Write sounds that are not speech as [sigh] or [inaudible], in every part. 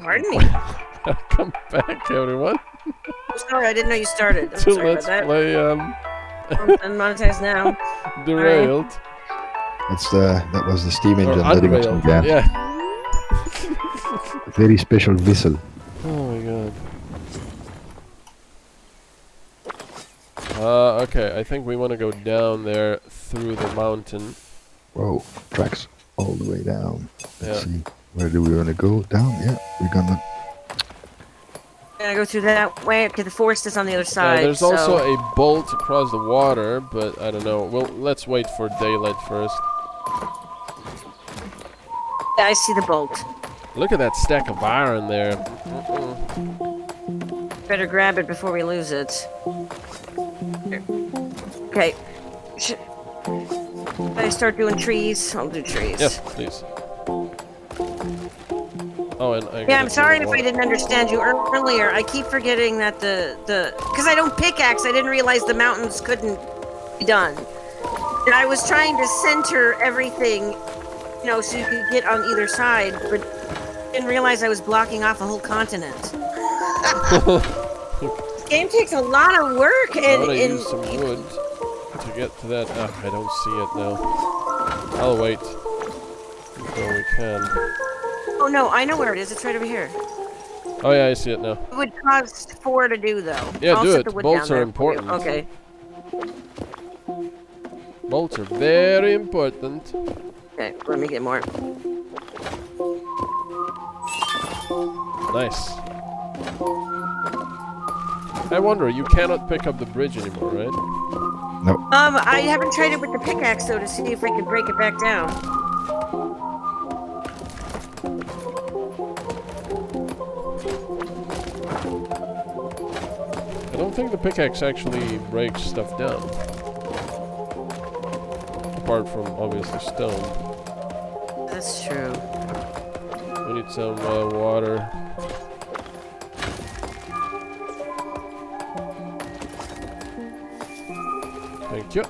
Pardon me. [laughs] Come back, everyone. I'm sorry, I didn't know you started. I'm [laughs] to sorry Let's about that. Play um, unmonetized now. [laughs] Derailed. That's the that was the steam Or engine letting us Unrailed. gas. Yeah. Very special whistle. Oh my god. Uh, okay, I think we want to go down there through the mountain. Whoa, tracks all the way down. Let's Yeah. see. Where do we want to go? Down? Yeah, we're gonna. Gonna go through that way. Okay, the forest is on the other Yeah, side. there's so also a bolt across the water, but I don't know. Well, let's wait for daylight first. Yeah, I see the bolt. Look at that stack of iron there. Mm-mm. Better grab it before we lose it. Okay. Should I start doing trees? I'll do trees. Yes, please. Oh, and I Yeah, I'm sorry if I didn't understand you earlier. I keep forgetting that the the because I don't pickaxe. I didn't realize the mountains couldn't be done. And I was trying to center everything, you know, so you could get on either side, but didn't realize I was blocking off a whole continent. [laughs] this game takes a lot of work, I and, wanna and use some wood to get to that. Ah, I don't see it now. I'll wait until we can. Oh no, I know where it is. It's right over here. Oh yeah, I see it now. It would cost four to do though. Yeah, I'll do set it. the wood Bolts down are there important. Okay. Bolts are very important. Okay, let me get more. Nice. I wonder, you cannot pick up the bridge anymore, right? No. Um, I haven't tried it with the pickaxe though to see if I can break it back down. Think the pickaxe actually breaks stuff down. Apart from, obviously, stone. That's true. We need some uh, water. Thank you.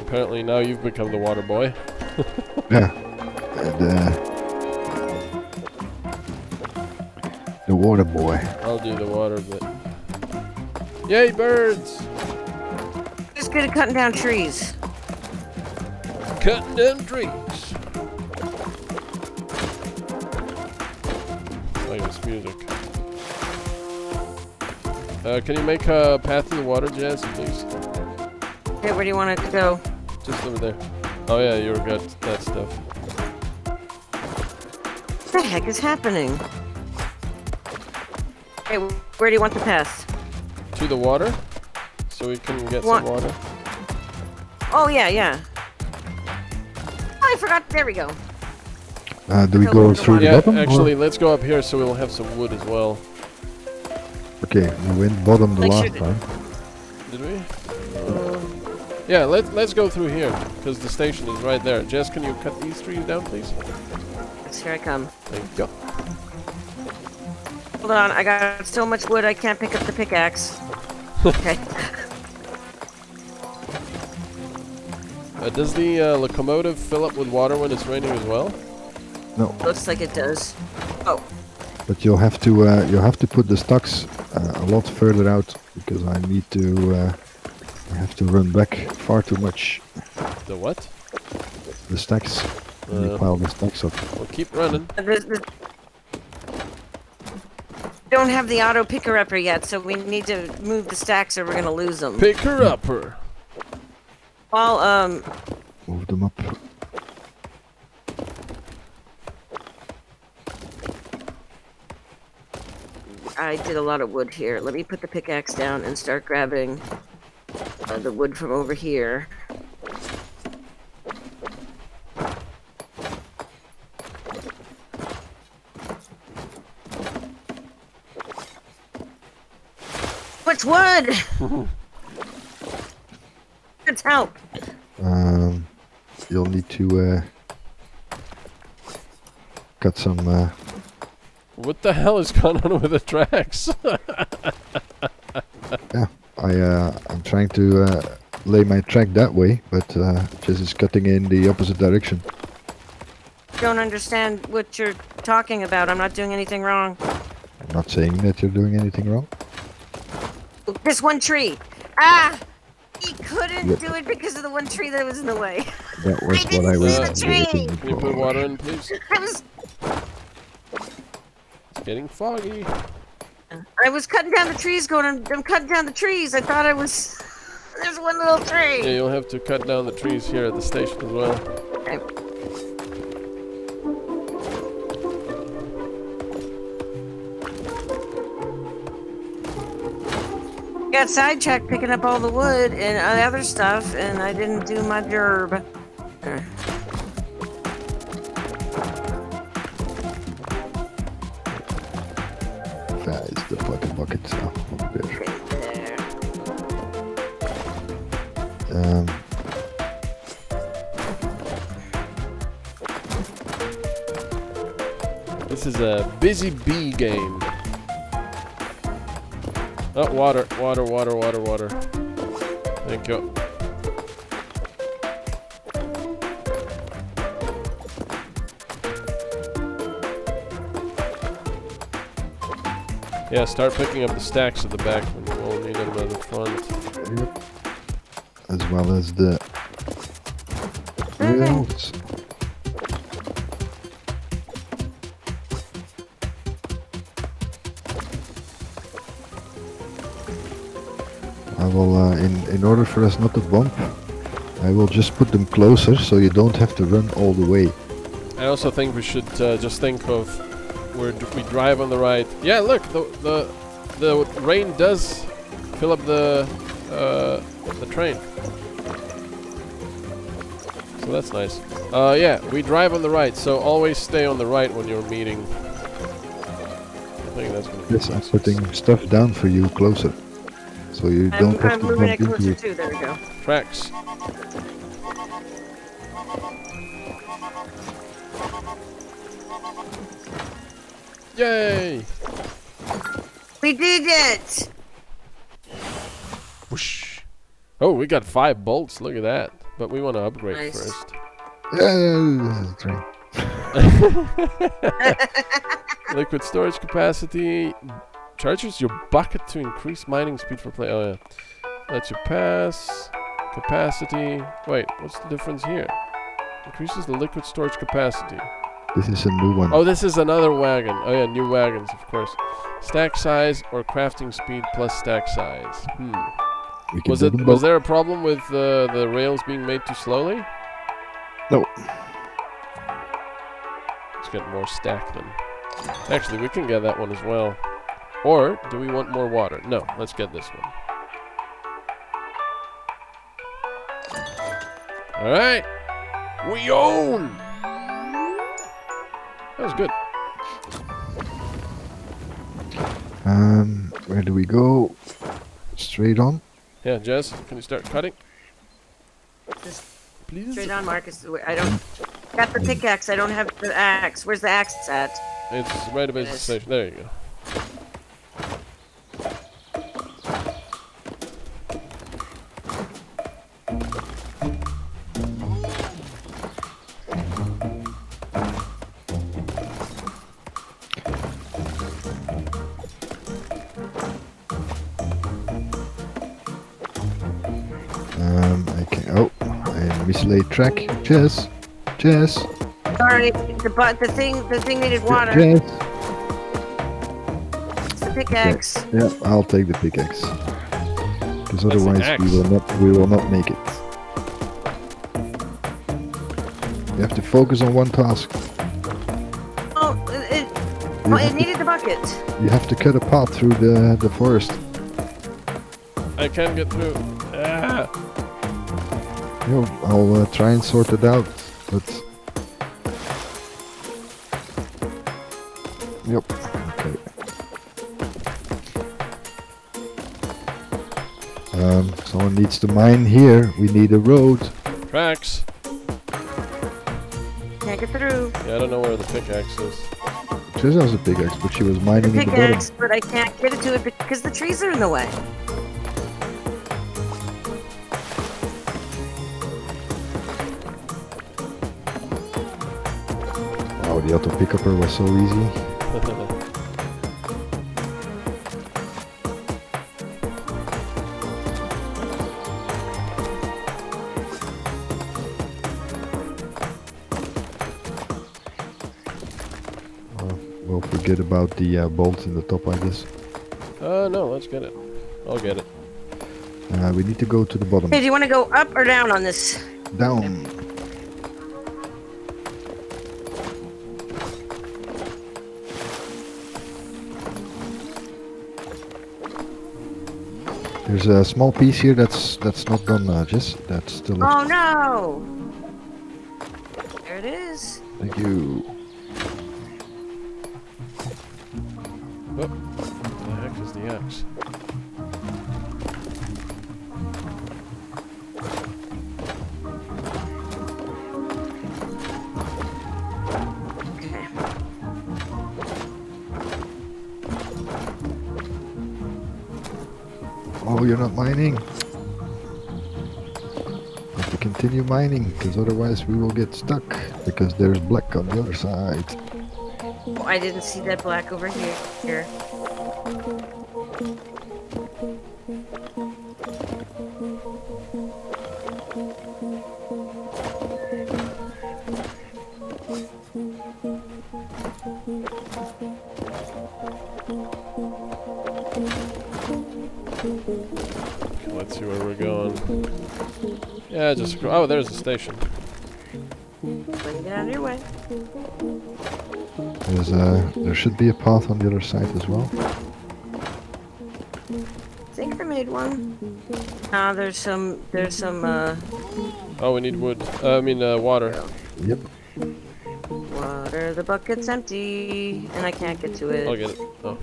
Apparently now you've become the water boy. [laughs] Yeah. And, uh, the water boy. I'll do the water bit. Yay, birds! Just good at cutting down trees. Cutting down trees. Like this music. Uh, can you make a path to the water, Jazz, please? Okay, where do you want it to go? Just over there. Oh yeah, you got that stuff. What the heck is happening? Okay, where do you want the path? To the water, so we can get What? some water. Oh yeah, yeah. Oh, I forgot. There we go. Uh, do we Go go into the through the Yeah, bottom? or- actually, let's go up here so we'll have some wood as well. Okay, we went bottom the Make last that- time. Did we? Uh, yeah, let, let's go through here, because the station is right there. Jess, can you cut these trees down, please? Yes, here I come. Thank you. Hold on, I got so much wood I can't pick up the pickaxe. Okay. Uh, does the uh, locomotive fill up with water when it's raining as well? No, Looks like it does. Oh, but you'll have to uh, you'll have to put the stocks uh, a lot further out because I need to uh, I have to run back far too much. The what? The stacks. When you Uh, pile the stacks up. Well, keep running. this, this... Don't have the auto picker upper yet, so we need to move the stacks or we're gonna lose them. Pick her up, her. Well, um, Move them up. I did a lot of wood here. Let me put the pickaxe down and start grabbing uh, the wood from over here. What's wood? Let's help. Um, you'll need to uh, cut some. Uh, What the hell is going on with the tracks? yeah, I uh, I'm trying to uh, lay my track that way, but uh, just is cutting in the opposite direction. Don't understand what you're talking about. I'm not doing anything wrong. I'm not saying that you're doing anything wrong. This one tree. Ah! He couldn't Yep. do it because of the one tree that was in the way. That was [laughs] I what I didn't was see the tree. Can you put water in, please? I was It's getting foggy. I was cutting down the trees going, I'm, I'm cutting down the trees. I thought I was [laughs] there's one little tree. Yeah, you'll have to cut down the trees here at the station as well. Got sidetracked picking up all the wood and other stuff, and I didn't do my job. Uh, Daar is de fucking bucket af. ongeveer. there. Um, This is a busy bee game. Oh, water, water, water, water, water. Thank you. Yeah, start picking up the stacks at the back when you won't need them at the front. yep. As well as the rails. In order for us not to bump, I will just put them closer so you don't have to run all the way. I also think we should uh, just think of where d- we drive on the right. Yeah, look, the the the rain does fill up the uh, the train. So that's nice. Uh, yeah, we drive on the right, so always stay on the right when you're meeting. I think that's gonna be Yes, I'm putting stuff down for you closer, so you I'm, don't have I'm to moving it into closer it. too. There we go. tracks. Yay! We did it. Whoosh. Oh, we got five bolts. Look at that. But we want to upgrade Nice. first. Yeah, this [laughs] is. [laughs] Liquid storage capacity charges your bucket to increase mining speed for play. Oh yeah. Lets you pass. Capacity. Wait, what's the difference here? Increases the liquid storage capacity. This is a new one. Oh, this is another wagon. Oh yeah, new wagons, of course. Stack size or crafting speed plus stack size. Hmm. Was it? Was there a problem with uh, the rails being made too slowly? No. Let's get more stack then. Actually, we can get that one as well. Or do we want more water? No, let's get this one. All right, we own. That was good. Um, where do we go? Straight on. Yeah, Jess, can you start cutting, Just please? straight on, Marcus. I don't got the pickaxe. I don't have the axe. Where's the axe at? It's right above the station. There you go. I mislaid track. Jess, Jess, Sorry, the but the thing the thing needed water. Jess. It's the pickaxe. Yeah, I'll take the pickaxe. Because otherwise we will not. We will not make it. You have to focus on one task. Oh, it, it, You have it to, needed the bucket. you have to cut a path through the the forest. I can't get through. Yo, I'll uh, try and sort it out, but. Yep. Okay. Um, someone needs to mine here. We need a road. Tracks. Can't get through. Yeah, I don't know where the pickaxe is. Jess has a pickaxe, but she was The mining at the bottom. pickaxe, but I can't get it to it because the trees are in the way. The auto pickupper was so easy. [laughs] Uh, we'll forget about the uh, bolt in the top, I guess. uh, no, let's get it. I'll get it. Uh, we need to go to the bottom. Hey, do you want to go up or down on this? Down. There's a small piece here that's that's not done, uh, Jess. That's still. Oh no! There it is. Thank you. Mining. Have to continue mining, because otherwise we will get stuck. Because there's black on the other side. Oh, I didn't see that black over here. Here. Let's see where we're going. Yeah, just. Oh, there's the station. Bring it out of your way. There's a, there should be a path on the other side as well. I think I made one. Ah, there's some. There's some. Uh, Oh, we need wood. Uh, I mean, uh, water. Yep. water. The bucket's empty, and I can't get to it. I'll get it. Oh.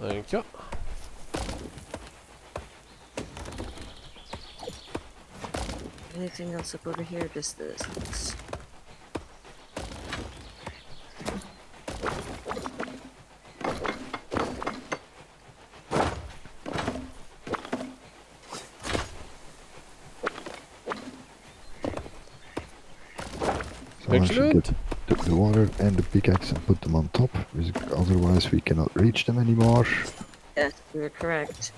Thank you. Anything else up over here? Just this. So I should Excellent. get the, the water and the pickaxe and put them on top. because Otherwise we cannot reach them anymore. Yes, you're correct.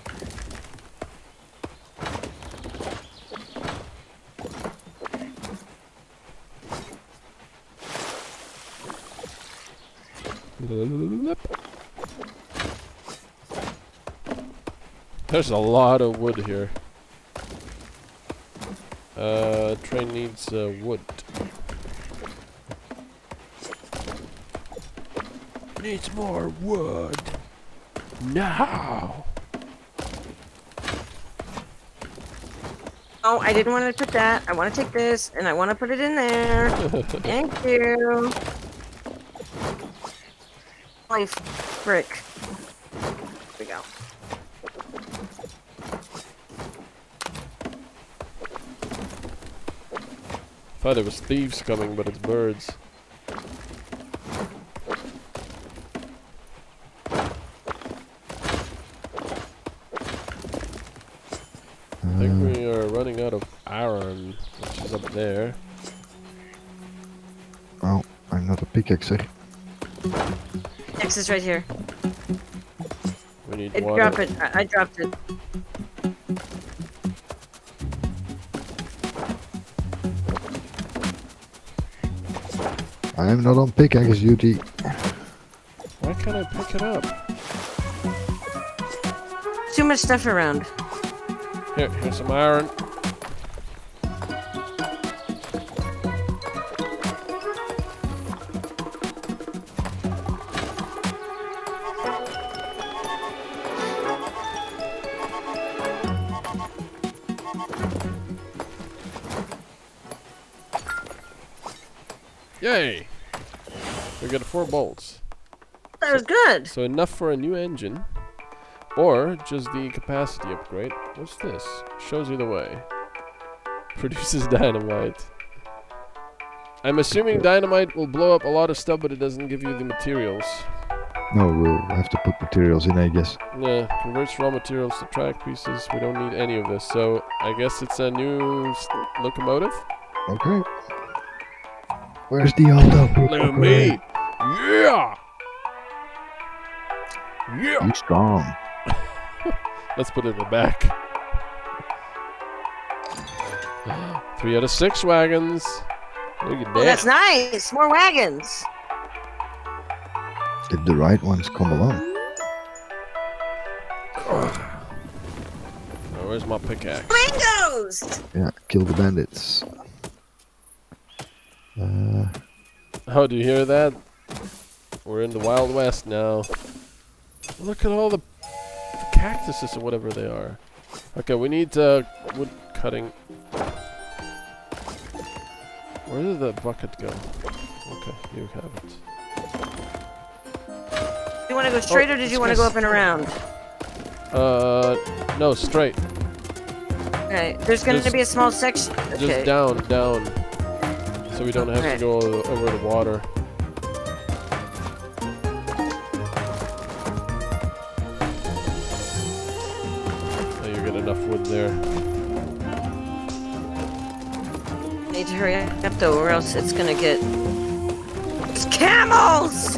There's a lot of wood here. Uh, train needs uh, wood. Needs more wood. Now. Oh, I didn't want to put that. I want to take this, and I want to put it in there. [laughs] Thank you. Holy frick. Here we go. Thought it was thieves coming, but it's birds. I think we are running out of iron, which is up there. oh, I'm not a pickaxe. eh? X is right here. We need I water. drop it. I, I dropped it. I'm not on pickaxe duty. Why can't I pick it up? Too much stuff around. Here, here's some iron. Four bolts. That was good. So enough for a new engine. Or just the capacity upgrade. What's this? Shows you the way. [laughs] Produces dynamite. I'm assuming dynamite will blow up a lot of stuff, but it doesn't give you the materials. No, we'll have to put materials in, I guess. Yeah, converts raw materials to track pieces. We don't need any of this, so I guess it's a new s- locomotive. Okay. Where's the auto? Look at me. Yeah. Yeah. You strong. [laughs] Let's put it in the back. [gasps] Three out of six wagons. Look at that. that's nice. More wagons. If the right ones come along. [sighs] Oh, where's my pickaxe? Flamingos! Yeah, kill the bandits. Uh, Oh, do you hear that? We're in the Wild West now. Look at all the, the cactuses or whatever they are. Okay, we need uh, wood cutting. Where did the bucket go? Okay, you have it. Do you want to go straight or did you want to go up and around? Uh, no, straight. Okay, there's going to be a small section. Just down, down. So we don't have Okay. to go over the water. There. Need to hurry up though, or else it's gonna get. It's camels! [laughs]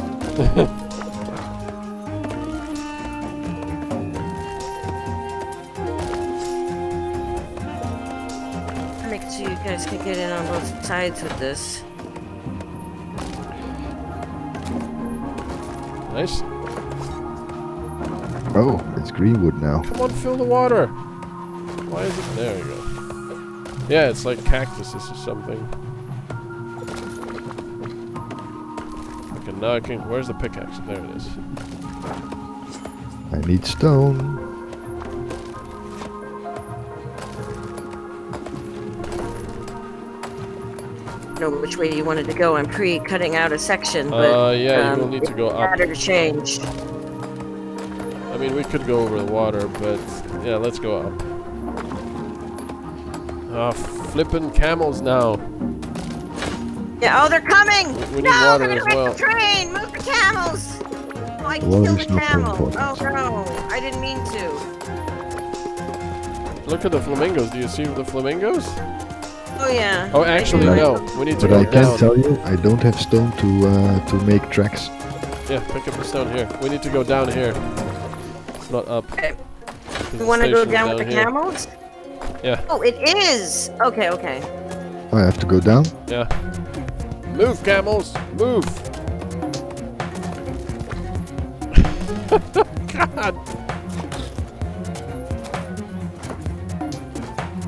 Make sure so you guys can get in on both sides with this. Nice. oh, it's Greenwood now. Come on, fill the water. Why is it? There you go. Yeah, it's like cactuses or something. Okay, now I can. Where's the pickaxe? There it is. I need stone. know which way you wanted to go. I'm pre-cutting out a section, but Uh, yeah, you will um, need to go it up. matter to change. I mean, we could go over the water, but yeah, let's go up. Ah, flippin' camels now. Yeah. Oh, they're coming! We- we need no, water they're as gonna well. wreck the train. Move the camels. Oh, I The water killed the camel. Oh no, I didn't mean to. Look at the flamingos. Do you see the flamingos? Oh yeah. Oh, actually, I- no. We need to But I can down. tell you, I don't have stone to uh, to make tracks. Yeah, pick up the stone here. We need to go down here. It's Not up. Okay. You want to go station's down with the here. camels? Yeah. Oh, it is. Okay, okay. I have to go down. Yeah. Move, camels! Move! [laughs] God!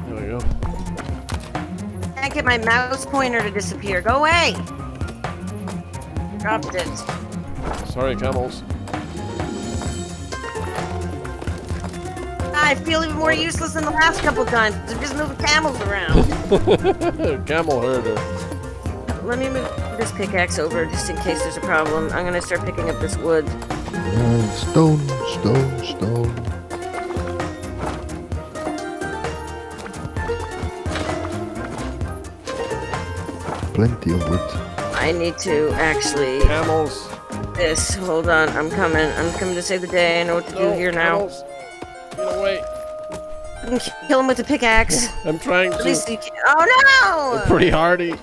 There we go. Can't get my mouse pointer to disappear. Go away. Dropped it. Sorry, camels. I feel even more useless than the last couple times. I'm just moving camels around. [laughs] Camel herder. Let me move this pickaxe over just in case there's a problem. I'm gonna start picking up this wood. Uh, stone, stone, stone. Plenty of wood. I need to actually Camels. this. Hold on, I'm coming. I'm coming to save the day. I know what to No, do here now. camels. Get away. I can kill him with the pickaxe. I'm trying At to. least you can. Oh They're no! pretty hardy.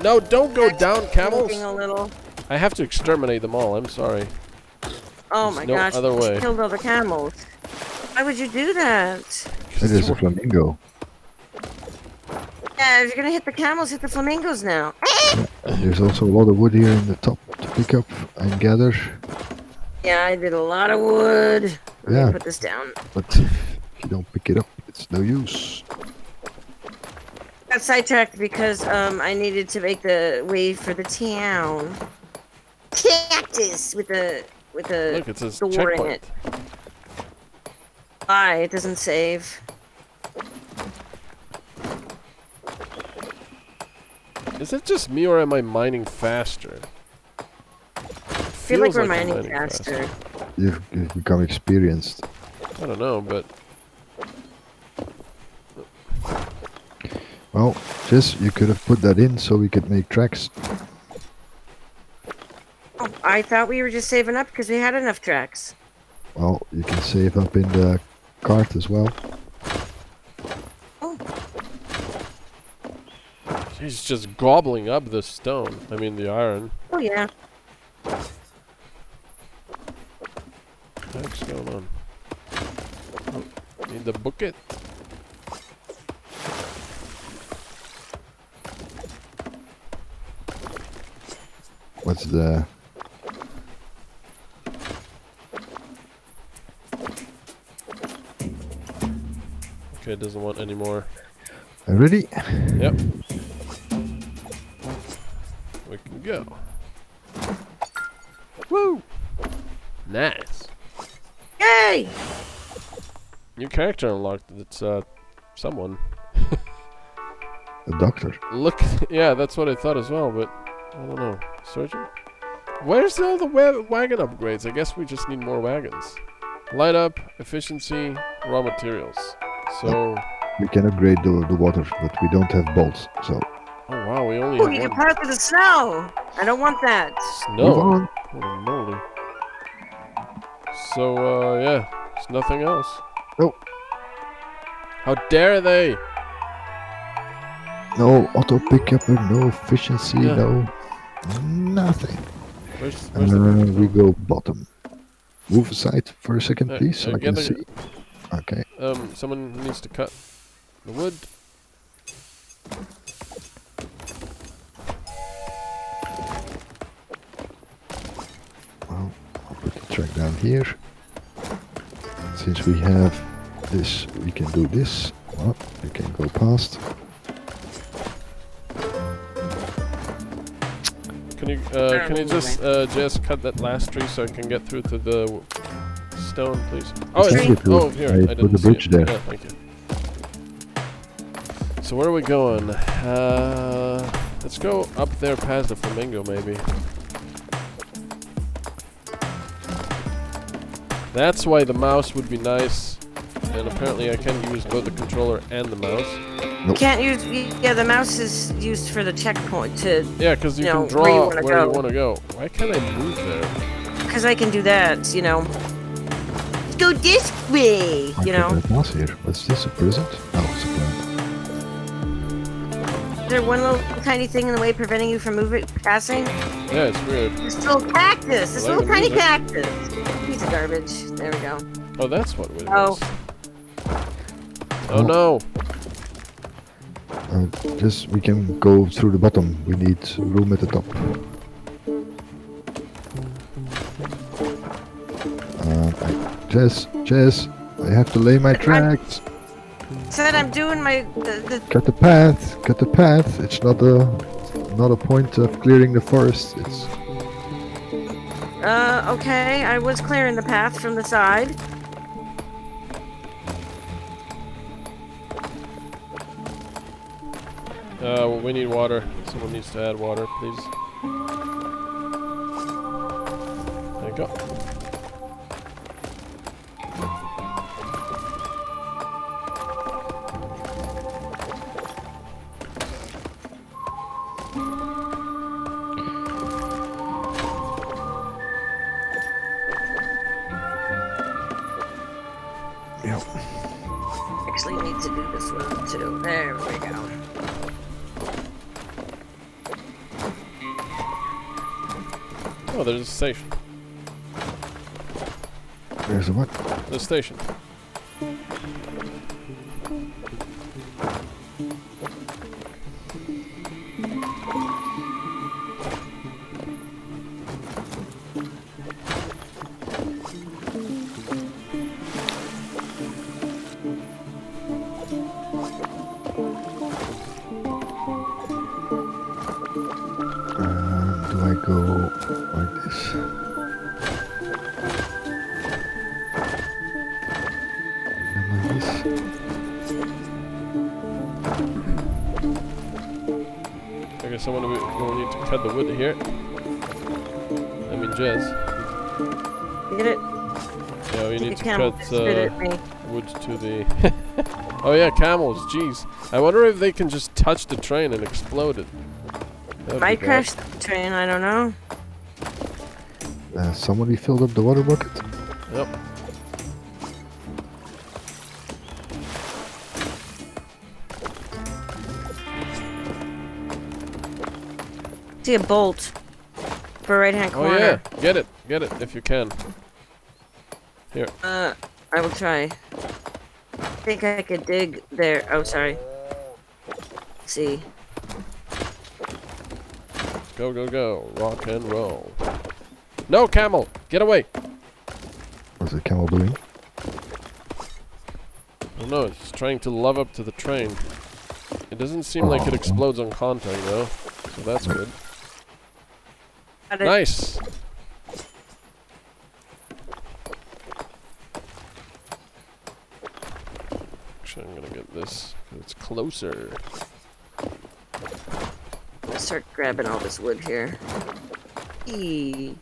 No, don't go Actually down, camels. a little. I have to exterminate them all. I'm sorry. Oh There's my no gosh! other you way. Killed all the camels. Why would you do that? It is a flamingo. Yeah, if you're gonna hit the camels, hit the flamingos now. There's also a lot of wood here in the top to pick up and gather. Yeah, I did a lot of wood. Let Yeah. me put this down. But if you don't pick it up, it's no use. Got sidetracked because um I needed to make the way for the town. Cactus with the with the Look, it says door in checkpoint. it. Why it doesn't save? Is it just me or am I mining faster? I feel like we're I'm mining mining faster. You've, you've become experienced. I don't know, but Well, Jess, you could have put that in so we could make tracks. Oh, I thought we were just saving up because we had enough tracks. Well, you can save up in the cart as well. Oh. He's just gobbling up the stone. I mean, the iron. Oh yeah. What's going on? Oh, need the bucket? What's the... Okay, it doesn't want any more. Ready? Yep. We can go. Woo! Nice. Yay! New character unlocked. It's uh, someone. A doctor. Look, [laughs] yeah, that's what I thought as well, but I don't know. Surgeon? Where's all the wa wagon upgrades? I guess we just need more wagons. Light up, efficiency, raw materials. So, We can upgrade the, the water, but we don't have bolts, so... oh wow, we only Oh, have you can one pass through the snow. I don't want that. Move snow. on. Holy moly. So, uh, yeah, there's nothing else. Oh. How dare they? No auto pickup, no efficiency, Yeah. no... Nothing. Where's, where's the we go bottom. Move aside for a second, Uh, please, so uh, I can see. Okay. Um, someone needs to cut the wood. Well, I'll put the track down here. Since we have this, we can do this. Well, we can go past. Can you, uh, can you just, uh, just cut that last tree so I can get through to the stone, please? Oh, It's oh, here, I I, didn't the bridge there. Yeah, thank you. So where are we going? Uh, let's go up there past the flamingo, maybe. That's why the mouse would be nice. And apparently I can use both the controller and the mouse. Can't use. Yeah, the mouse is used for the checkpoint to. Yeah, because you, You can know, draw where you wanna go. go. Why can't I move there? Because I can do that. You know. Let's go this way. I You can know. pass here. What's this, a present? Oh, it's a plant. Is there one little tiny thing in the way preventing you from moving, passing? Yeah, it's weird. This little cactus. This I like little tiny music. cactus. Piece of garbage. There we go. Oh, that's what it Oh. is. Oh no! Uh, just, we can go through the bottom. We need room at the top. Uh, I, Jess, Jess, I have to lay my tracks. Said I'm doing my the, the Cut the path. Cut the path. It's not a not a point of clearing the forest. It's Uh, okay, I was clearing the path from the side. Uh, we need water. Someone needs to add water, please. There you go. There's a station. There's a what? The station. Cut the wood here. I mean, Jez. Get it? Yeah, we You need to camel cut spit uh, wood to the. [laughs] oh yeah, camels. Jeez. I wonder if they can just touch the train and explode it. That'd Might crash the train. I don't know. Uh, somebody filled up the water bucket? Yep. See a bolt for right hand corner. Oh yeah, get it, get it if you can. Here. Uh, I will try. I think I could dig there. Oh, sorry. Let's see. Go, go, go. Rock and roll. No, camel! Get away! What's the camel doing? Oh no, it's trying to love up to the train. It doesn't seem like it Oh. explodes on contact though, so that's good. Nice! Actually, I'm gonna get this. it's closer. Start grabbing all this wood here. Eee.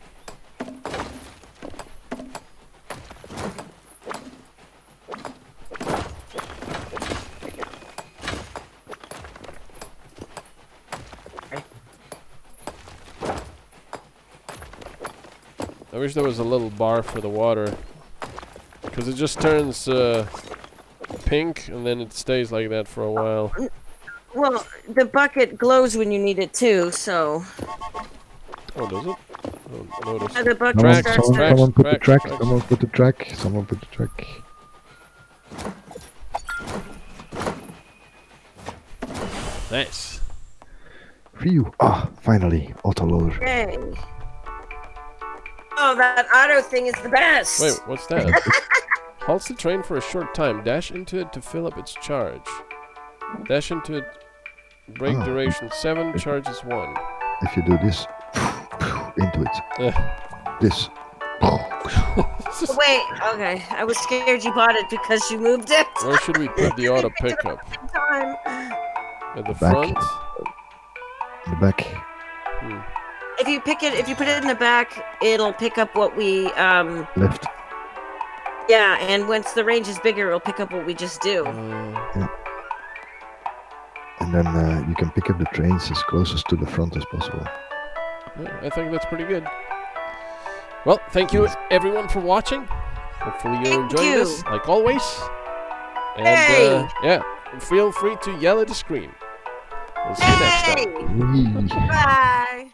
I wish there was a little bar for the water. Because it just turns uh, pink and then it stays like that for a while. Well, the bucket glows when you need it too, so Oh, does it? Oh, notice. uh, the bucket Someone, starts someone, tracks. someone put the track. tracks. Someone put the track. Someone put the track. Nice. Phew. Ah, finally, autoloader. Yay. Oh, that auto thing is the best. Wait, what's that? [laughs] Halts the train for a short time. Dash into it to fill up its charge. Dash into it. Break Ah. duration 7, charges 1. If you do this, [laughs] into it. [laughs] This. Wait, okay. I was scared you bought it because you moved it. Where should we put the auto pickup? At the Back. front? In the back. If you pick it, if you put it in the back, it'll pick up what we, um, Left. yeah. And once the range is bigger, it'll pick up what we just do. Uh, And then uh, you can pick up the trains as closest to the front as possible. yeah, I think that's pretty good. Well, thank you everyone for watching. Hopefully you're Thank enjoying you. this, like always. And Hey. uh, yeah, feel free to yell at the screen. We'll see you next time. Bye.